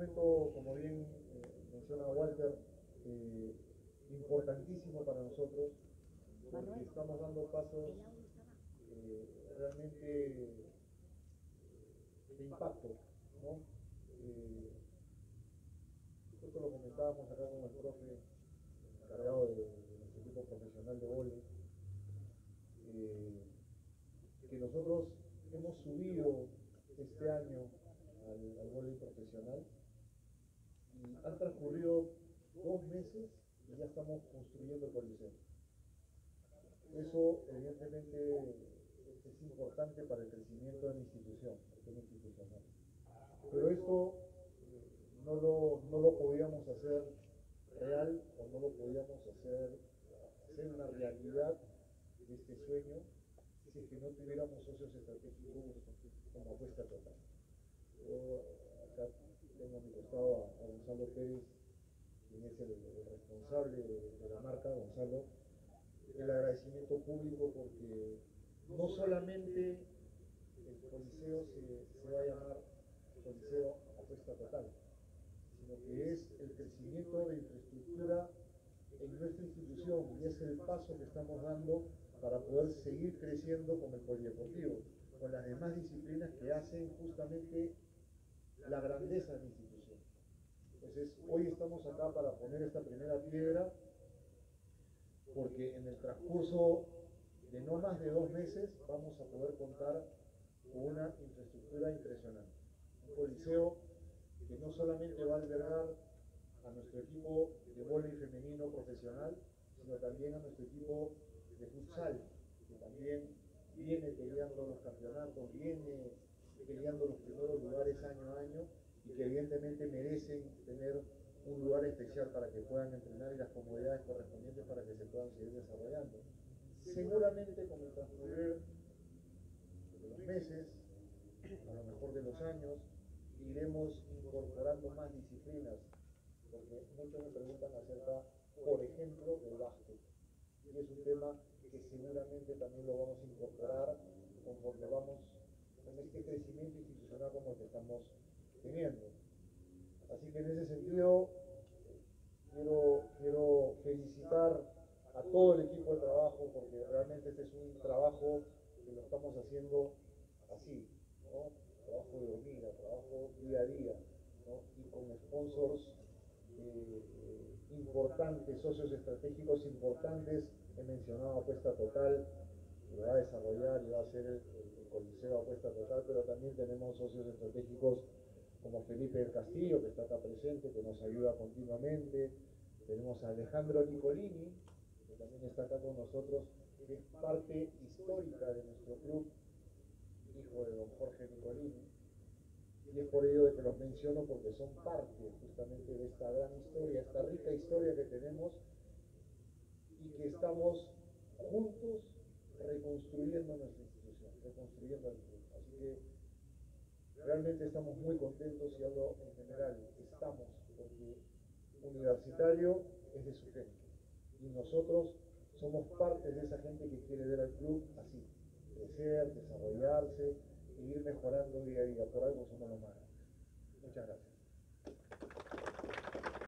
momento, como bien eh, menciona Walter, eh, importantísimo para nosotros, porque estamos dando pasos eh, realmente de impacto, ¿no? Eh, esto lo comentábamos acá con el profe encargado de, de nuestro equipo profesional de vóley, eh, que nosotros hemos subido este año al, al profesional han transcurrido dos meses y ya estamos construyendo el coliseo. Eso evidentemente es importante para el crecimiento de la institución, institucional. Pero esto eh, no lo, no lo podíamos hacer real o no lo podíamos hacer, hacer una realidad de este sueño si es que no tuviéramos socios estratégicos como apuesta total. Tengo a mi costado a, Gonzalo Pérez, quien es el, responsable de, la marca, Gonzalo, el agradecimiento público porque no solamente el Coliseo se, se va a llamar Coliseo Apuesta Total, sino que es el crecimiento de infraestructura en nuestra institución y es el paso que estamos dando para poder seguir creciendo con el polideportivo, con las demás disciplinas que hacen justamente la grandeza de la institución. Entonces, hoy estamos acá para poner esta primera piedra porque en el transcurso de no más de dos meses vamos a poder contar con una infraestructura impresionante. Un coliseo que no solamente va a albergar a nuestro equipo de vóley femenino profesional, sino también a nuestro equipo de futsal, que también viene peleando los campeonatos, viene peleando los primeros lugares año a año y que evidentemente merecen tener un lugar especial para que puedan entrenar y las comodidades correspondientes para que se puedan seguir desarrollando. Seguramente con el transcurrir de los meses, a lo mejor de los años, iremos incorporando más disciplinas, porque muchos me preguntan acerca, por ejemplo, del básquet. Y es un tema que seguramente también lo vamos a incorporar conforme vamos este crecimiento institucional como el que estamos teniendo. Así que en ese sentido, quiero, quiero felicitar a todo el equipo de trabajo porque realmente este es un trabajo que lo estamos haciendo así. Trabajo de hormiga, trabajo día a día. Y con sponsors eh, eh, importantes, socios estratégicos importantes, he mencionado Apuesta Total, que va a desarrollar y va a ser el Coliseo Apuesta Total, pero también tenemos socios estratégicos como Felipe del Castillo, que está acá presente, que nos ayuda continuamente. Tenemos a Alejandro Nicolini, que también está acá con nosotros, que es parte histórica de nuestro club, hijo de don Jorge Nicolini. Y es por ello de que los menciono porque son parte justamente de esta gran historia, esta rica historia que tenemos y que estamos juntos reconstruyendo nuestra institución, reconstruyendo el club. Así que realmente estamos muy contentos y hablo en general, estamos, porque universitario es de su gente y nosotros somos parte de esa gente que quiere ver al club así, crecer, desarrollarse e ir mejorando día a día, por algo somos los más. Muchas gracias.